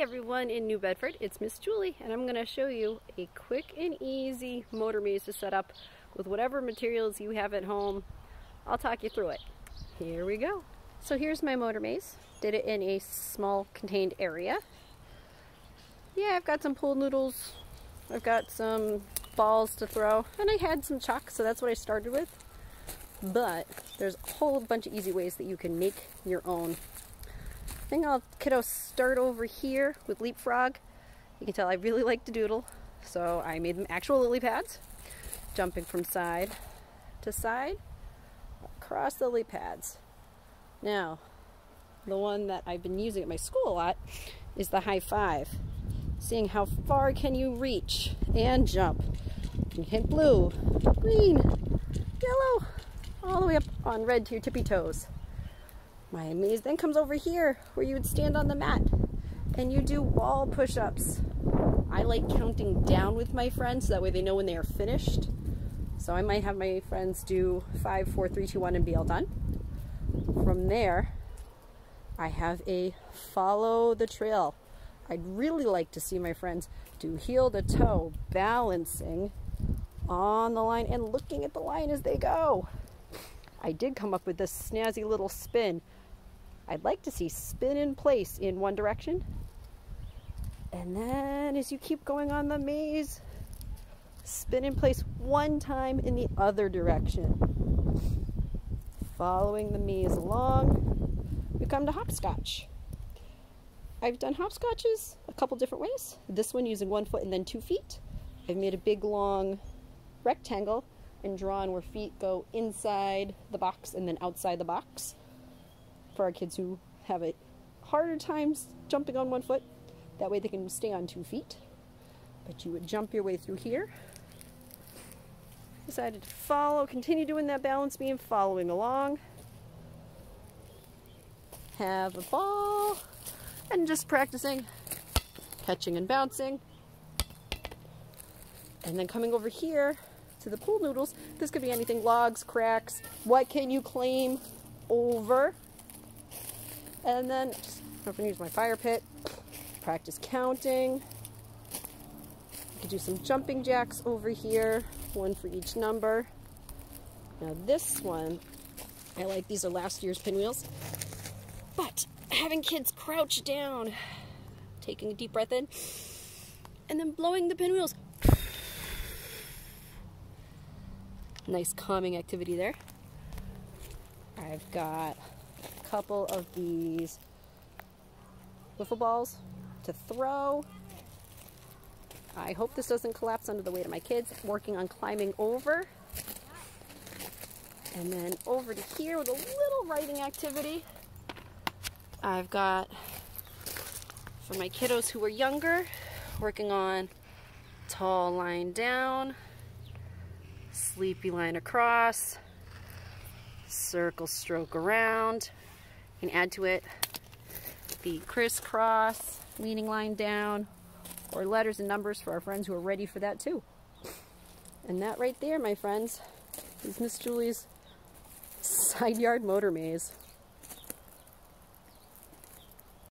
everyone in New Bedford, it's Miss Julie and I'm going to show you a quick and easy motor maze to set up with whatever materials you have at home. I'll talk you through it. Here we go. So here's my motor maze. Did it in a small contained area. Yeah, I've got some pool noodles. I've got some balls to throw and I had some chalk so that's what I started with. But there's a whole bunch of easy ways that you can make your own think I'll kiddo start over here with leapfrog. You can tell I really like to doodle, so I made them actual lily pads, jumping from side to side across the lily pads. Now, the one that I've been using at my school a lot is the high five. Seeing how far can you reach and jump. You can hit blue, green, yellow, all the way up on red to your tippy toes. My maze then comes over here where you would stand on the mat and you do wall push-ups. I like counting down with my friends so that way they know when they are finished. So I might have my friends do five, four, three, two, one, and be all done. From there, I have a follow the trail. I'd really like to see my friends do heel to toe, balancing on the line and looking at the line as they go. I did come up with this snazzy little spin I'd like to see spin in place in one direction. And then as you keep going on the maze, spin in place one time in the other direction. Following the maze along, we come to hopscotch. I've done hopscotches a couple different ways. This one using one foot and then two feet. I've made a big long rectangle and drawn where feet go inside the box and then outside the box for our kids who have a harder times jumping on one foot. That way they can stay on two feet. But you would jump your way through here. Decided to follow, continue doing that balance beam, following along. Have a ball and just practicing catching and bouncing. And then coming over here to the pool noodles. This could be anything, logs, cracks. What can you claim over? And then I'm to use my fire pit, practice counting. I could do some jumping jacks over here, one for each number. Now this one, I like these are last year's pinwheels, but having kids crouch down, taking a deep breath in, and then blowing the pinwheels. Nice calming activity there. I've got a couple of these wiffle balls to throw. I hope this doesn't collapse under the weight of my kids. Working on climbing over. And then over to here with a little writing activity. I've got, for my kiddos who are younger, working on tall line down, sleepy line across, circle stroke around, you can add to it the crisscross, leaning line down, or letters and numbers for our friends who are ready for that too. And that right there, my friends, is Miss Julie's side yard motor maze.